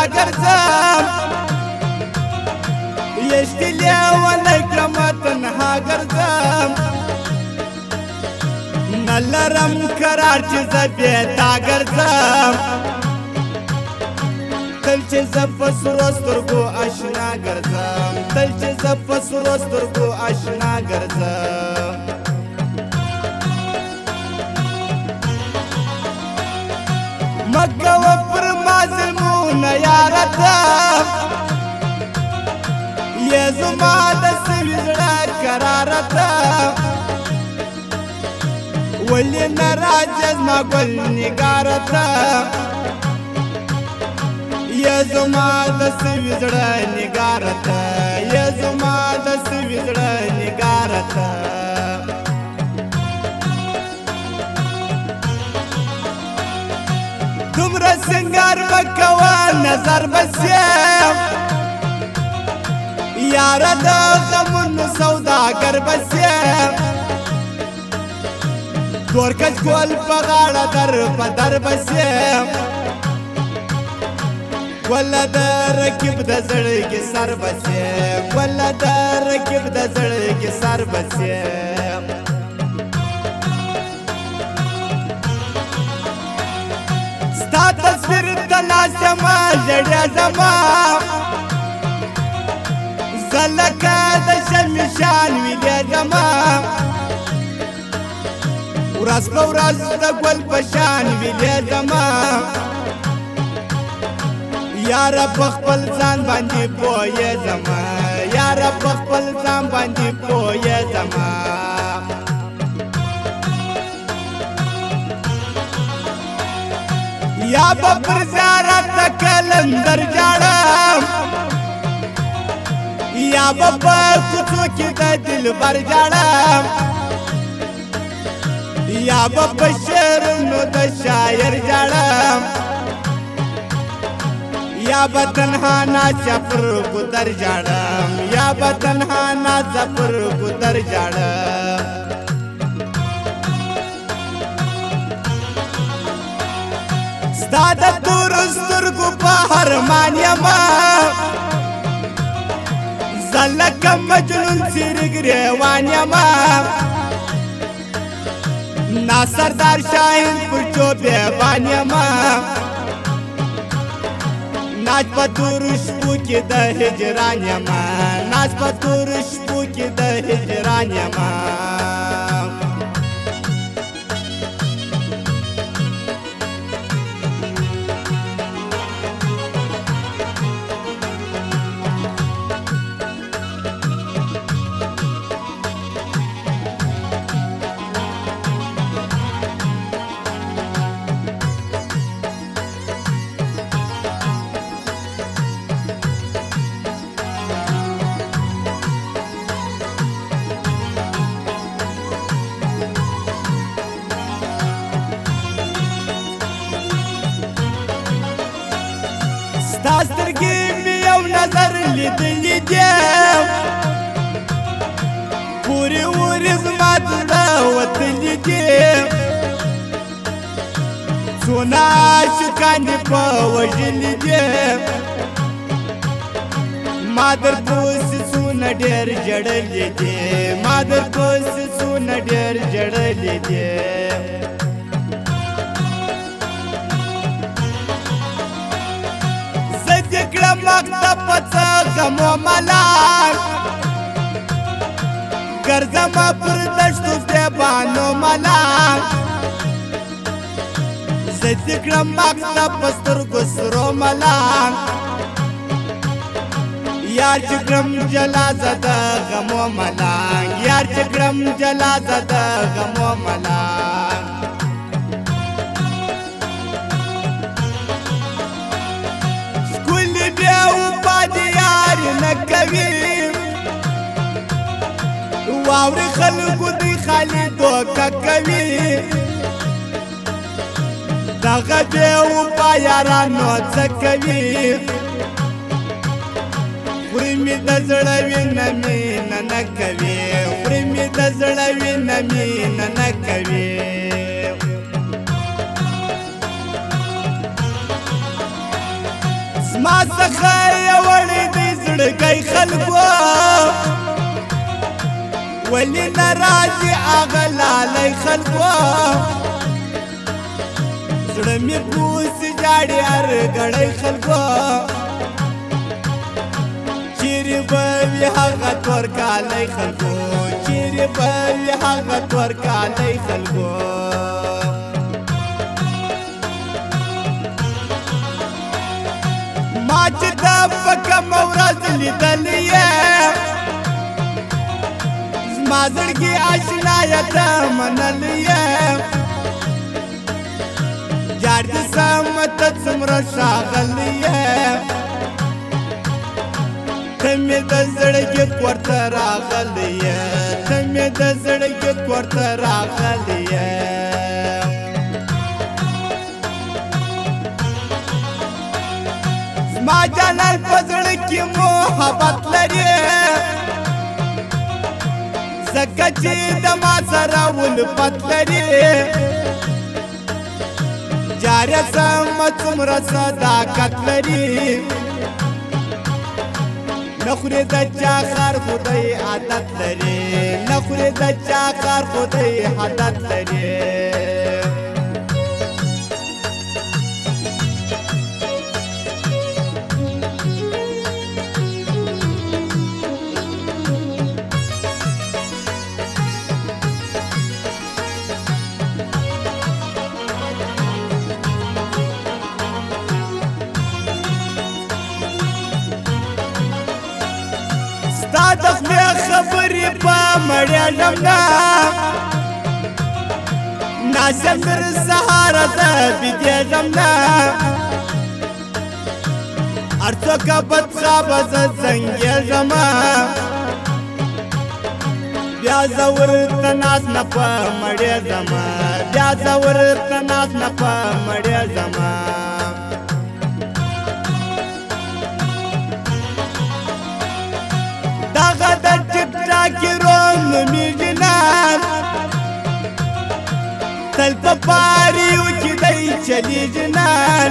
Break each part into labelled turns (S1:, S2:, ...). S1: را ګرځم یشتلیا ولکرم تنها ګرځم نلرم قرار چې زبې تا ګرځم تل چې زپ سروسترګو آشنا ګرځم تل چې زپ سروسترګو آشنا ګرځم مګو زما د سوي زړه قراره ده ولې نه راځې زما ګل نګاره ته یا زما د سوي زړه نګاره ته یا زما د سوي زړه نګاره ته دومره سنگار بکوا نظر بسیم یار د غمون سوداګر بسې تورکج کول په غاړه در په در بسې ول د رکب د زړګي سر بسې ول د رکب د زړګي سر بسې ستا تصویر د لاس ما جړیا زما کله کا د شمشان ویګما ورځ په ورځ د ګل په شان ویګما یار په خپل ځان باندې پوهې زما یار په خپل ځان باندې پوهې زما یا په پر زیارت کلندر جاړم یا په کوڅو کې د دلبر جاړم یا په شعرونو د شاعر جاړم یا په تنها نا سفر کو در جاړم یا په تنها نا سفر کو در جاړم ستا د تور سترګو په هر مان یما لکه مجنون سیرګ روان یم نا سردار شاهین پر چوب روان یم ناز په تور شپو کې د هجران یم ناز په تور شپو کې د هجران یم دې پوری وری زما زړه وتلې دې سونا شکان په وژلې دې مادر پوس سونه ډېر جړلې دې مادر پوس سونه ډېر جړلې دې زه دې کړم مکتب پڅا زمو ملار ګرځم پر دشتو ته بانو ملار زید کړم مکتب پستر ګسرو ملار یار چکرم جلا زده غمو ملار یار چکرم جلا زده غمو ملار نه کوي واورې خلکو دی خالي دوکه کوي دغه بیو په یارانو څه کوي خورې مې د زړه وینه مینه نه کوي خورې مې د زړه وینه مینه نه کوي ما څخه کوي خلکو ولی ناراضي اغلالای خلکو زړه می پوس جاړي ار غړای خلکو چیرې به هغه تور کالای خلکو چیرې به هغه تور کالای خلکو چې تا په کوم ورځ لیدلې زما زړګي آشنا یا تا منلې یار د سامت څومره ښاغلې تم د زړګي کوړه راغلې تم د زړګي کوړه راغلې ما جانان پزړ کې محبت لري زکه چې د ما سره ول پت لري جار سم څومره صداقت لري نخوري د چا خار خدای عادت لري نخوري د چا خار خدای عادت لري مړیا لمنا نازل تر سهار ته بيدې لمنا ارڅو کا بد صاحب څنګه زما بیا زور تناس نه په مړیا زما بیا زور تناس نه په مړیا زما په پاریو کې دی چلی جنان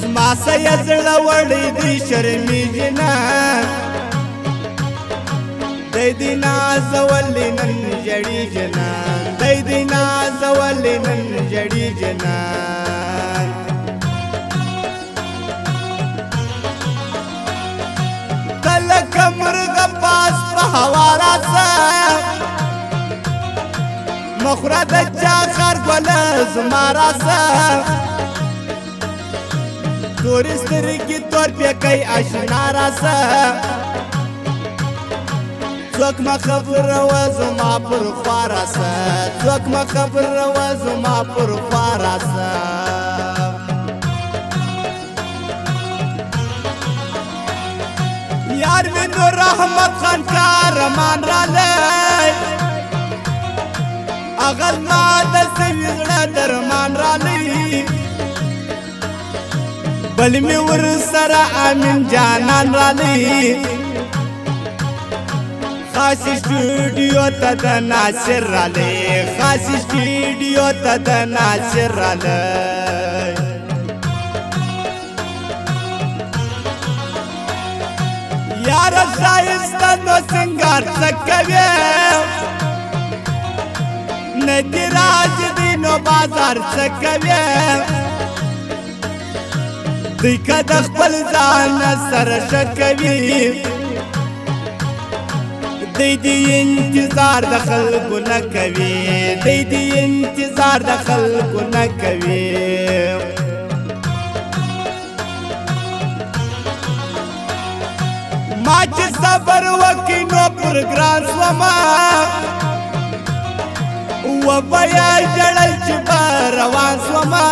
S1: زما سي زړه وړي دی شرمې جنان دای دی ناز ولنن جړی جنان دای دی ناز ولنن جړی جنان مخورا د چا خر ګل زما راسه تور سترګي تور پیا کوي آشنا راسه څوک ما خبر و زما پر فاراسه څوک ما خبر و زما پر فاراسه یار مینو رحمت خان کارما کلمې ور سره امین جانان را لې خاص سټوډیو ته د ناصر را لې خاص سټوډیو ته د ناصر را لې یار زایستا نو سنگار څکوي ندی راج دی نو بازار څکوي دی که د خپل ځان سره شکوي دی دی انتظار د خلکو نه کوي دی دی انتظار د خلکو نه کوي ما چې صبر وکي نو پر ګران سوما و بیا جړل چې روان سوما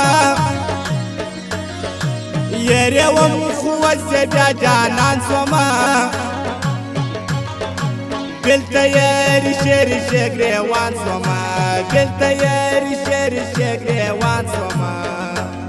S1: یری و مخوز دا جانان سوما گلتا یری شیر شگری وان سوما گلتا یری شیر شگری وان سوما